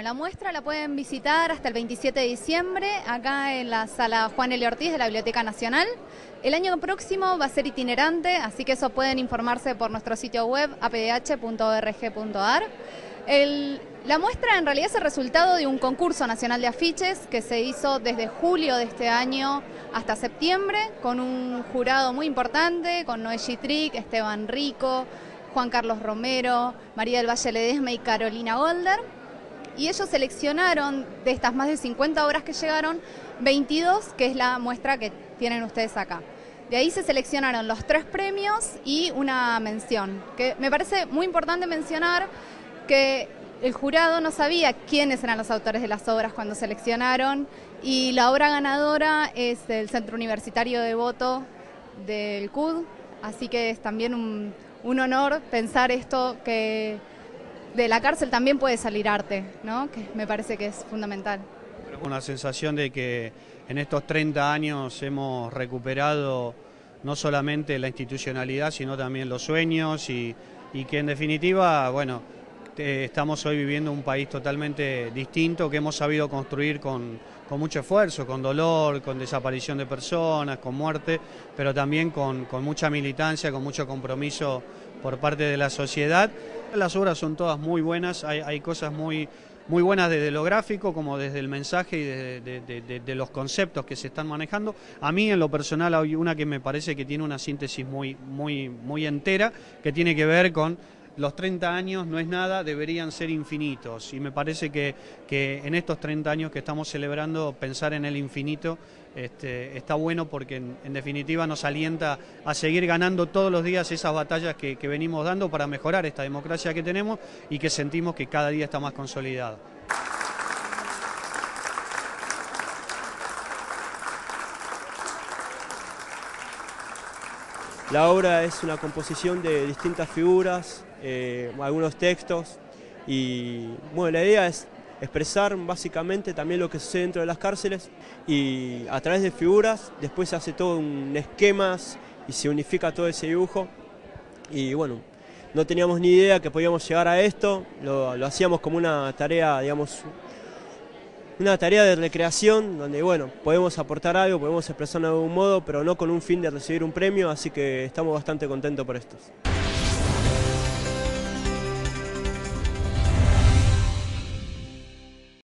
La muestra la pueden visitar hasta el 27 de diciembre acá en la sala Juan L. Ortiz de la Biblioteca Nacional. El año próximo va a ser itinerante, así que eso pueden informarse por nuestro sitio web apdh.org.ar. La muestra en realidad es el resultado de un concurso nacional de afiches que se hizo desde julio de este año hasta septiembre con un jurado muy importante, con Noé Gitric, Esteban Rico, Juan Carlos Romero, María del Valle Ledesma y Carolina Golder y ellos seleccionaron de estas más de 50 obras que llegaron, 22, que es la muestra que tienen ustedes acá. De ahí se seleccionaron los tres premios y una mención, que me parece muy importante mencionar que el jurado no sabía quiénes eran los autores de las obras cuando seleccionaron y la obra ganadora es del Centro Universitario de Voto del CUD, así que es también un, un honor pensar esto que de la cárcel también puede salir arte, ¿no? que me parece que es fundamental. Con la sensación de que en estos 30 años hemos recuperado no solamente la institucionalidad, sino también los sueños y, que en definitiva, bueno, estamos hoy viviendo un país totalmente distinto que hemos sabido construir con, mucho esfuerzo, con dolor, con desaparición de personas, con muerte, pero también con, con mucha militancia, con mucho compromiso por parte de la sociedad. Las obras son todas muy buenas, hay, cosas muy, muy buenas desde lo gráfico como desde el mensaje y de, los conceptos que se están manejando. A mí en lo personal hay una que me parece que tiene una síntesis muy, muy, muy entera, que tiene que ver con los 30 años no es nada, deberían ser infinitos. Y me parece que, que en estos 30 años que estamos celebrando, pensar en el infinito este, está bueno porque en, definitiva nos alienta a seguir ganando todos los días esas batallas que, que venimos dando para mejorar esta democracia que tenemos y que sentimos que cada día está más consolidada. La obra es una composición de distintas figuras, eh, algunos textos y bueno, la idea es expresar básicamente también lo que sucede dentro de las cárceles y a través de figuras después se hace todo un esquemas y se unifica todo ese dibujo. Y bueno, no teníamos ni idea que podíamos llegar a esto, lo, lo hacíamos como una tarea, digamos, una tarea de recreación donde, bueno, podemos aportar algo, podemos expresarnos de algún modo, pero no con un fin de recibir un premio, así que estamos bastante contentos por esto.